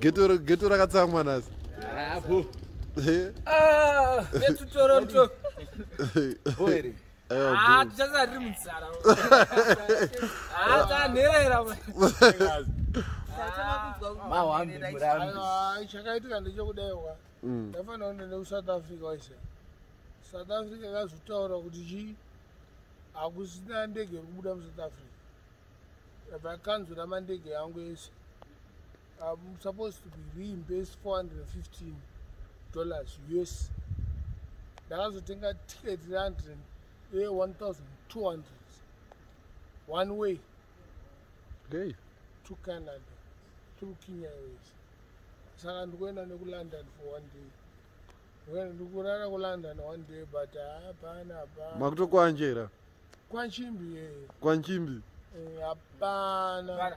geto rakatsamwa nhasi. Netutoroto Aiwa, bro. tichasariri munzara. Tanherera Aiwa, chakaitika ndechekudaiwa. Mm. ndafanira kuenda nekusouth africa waisa south africa yakazotaura kuti chi hakusina ndege iri kubuda musouth africa. Vakanzwira mandege yangu ese I'm supposed to be reimbursed 415 dollars us ndakazotenga ticket re100 e1200 one way. Okay. to canada through kenya airways. Saka ndikuenda nekulondon for one day. Ndikuenda ndikurara kulondon one day but hapana hapana. Makutokwanjera kwanchimbi eh, kwanchimbi eh, hapana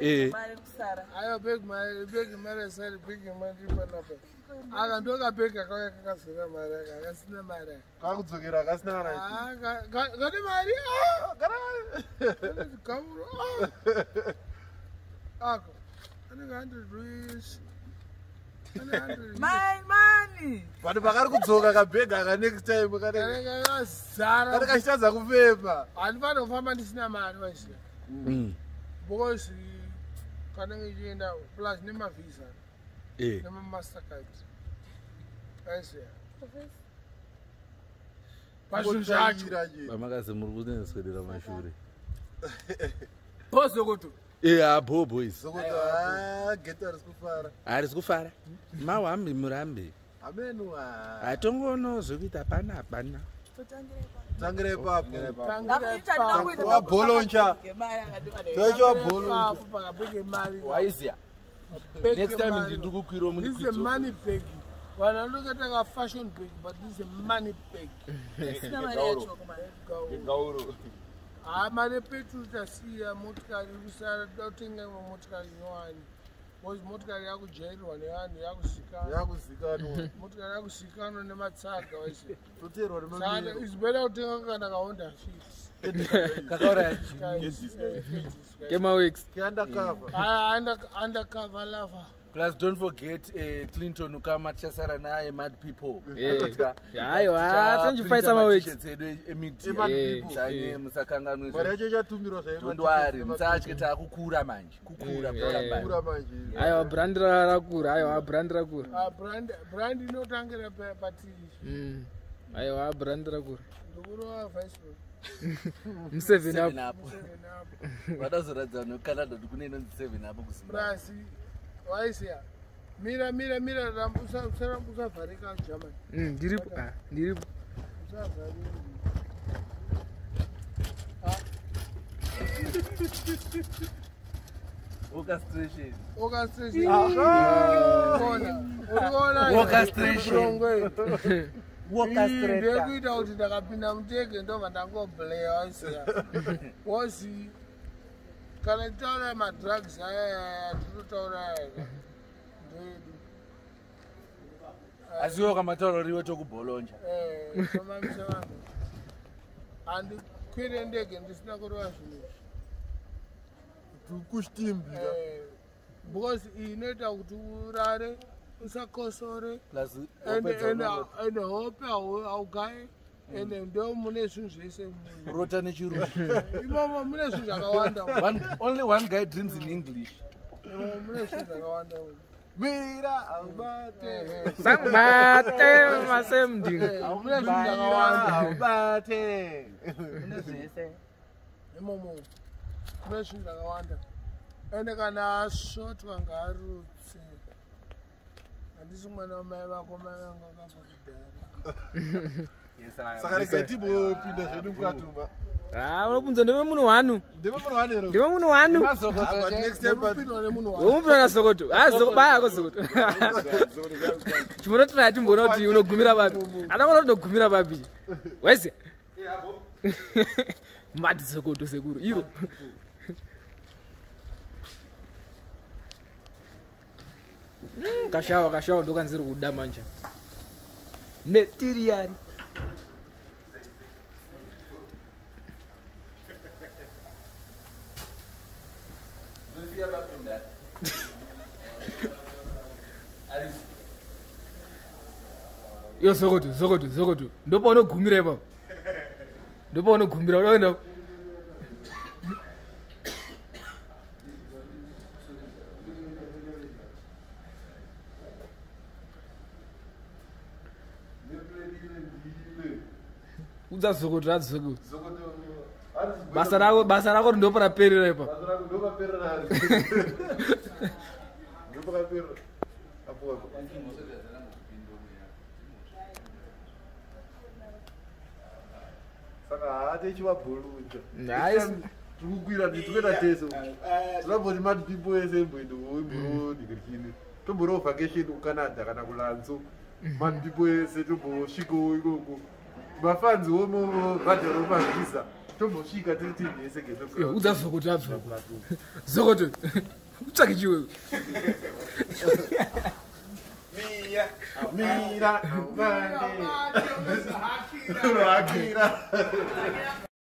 Eh. ayo beg mari asari beg mari panapa aka ndokabhegi akauya kakazora mari aka akasina mari aka. Kakudzokera akasina kana Ah, ka- ka- kane mari? Gauro ako anenge rs but pakari kudzoka kabhega aka next time kane kachitadza kufema handifani kufamba ndisina mari vaisiya Mm. because kanenge ichienda plus nemavhisa Eh. nemamastercard aisiya pazvinhu zvacho vamakazi muri kuneswedera mashure bozokoto Eh, abo boys. Sokuti ha geto harisi kufara harisi kufara mahwambi murambi amenuwa hatongono zvekuita pana hapana tangira wabholoncha toicho wabholoncha pafu pakabhege mari waiziya Bhege next time mari. ndiri kukwirawo This is a money bag. Vanhu vanokataka fashion bag, but this is a money bag. gauro haa mari yepetrol tasiya motikari iri kusara toda kutenga imwe motikari nyowani bcause motikari yakujairwa nevanhu yakuzikanwa. Yakuzikanwa. Motikari yakuzikanwa nematsaga vaise toteerwa saka nemamiro its better kutenga kana kahonda fit kakauraya ngemawex keandakava undercover. Lava plus don't forget uh, clinton ukama tichasara naye mad people. Aiwa tonjifaisa mawex edu emiti. Mad Eh, people. Sanye eh. musakanganwe mari yacho ichatumirwa tondwari musatye takukura manje kukura Eh, aiwa brand rakura aiwa brand rakura Ah, brand brand inotangira pa- patiri aiwa brand rakura ndokurova vice museven up. Apo seven up vadazoradza nocanada kuti kune inonzi seven apo kuzimbabwe waisiya mira mira mira ramba usa- usaramba usavharika german Mm, ndiripo ah, ndiripo usavharika ndekuita kuti ndakapinda mutege ndobva ndangobleya isiya wozi kana titaura madrugs ayaya tinotaura aka ndedu asiwo kamatauro riwe tokubholonja somamisa vanhu handikwire ndege ndisina kurova zvinhu tukushtimbira Eh, because iyi inoita kuti urare usakosore. Ende hope hau- haugaye ende ndo mune zvinhu zvese. Rota nechirungu imomo mune zvinhu zvakawanda. One- only one guy dreams in english. Mune zvinhu zvakawanda. Mira aubate sangibate masemndinga eh, mune zvinhu zvakawanda. Aubate imomo mune zvinhu zvakawanda. Ende kana asvotwa ngaarutse handisi mwana wamai vako mai vangu akabva kudhara. Saka regai timbopinda zvedu mukatuma Ah, unobvunza ndeve munhu wanu? Ndeve munhu wanu? But next time, but- Unopindwa nemunhu wa- umupinda nasokoto azokubaya sokoto? Chimonotora timboona kuti unogumira vapi adaona kuti unogumira vapi wese? Mati sokoto sekuru iro. Kashawa kashawa ndokanziri kuda manje. Netiriyani yo sokoto sokoto sokoto. Ndopaunogumira ipapo ndopaunogumira unoenda udza sokoto radzi sokoto basa rako basa rako rindopa raperera ipapo saka haatechivabhurunja Hayi. tikukwira titoenda teso. Tinamboti mati people ese imboindoimborodikirikini tomboro vacation kucanada kana kulanzo mati people ese tombosvikawo ikoko. Mafanzi womobhadhara womavhisa tombosvika tiri timu yese Yo, udza sokoto abva sokoto utsvake chiwewe mira mande hakira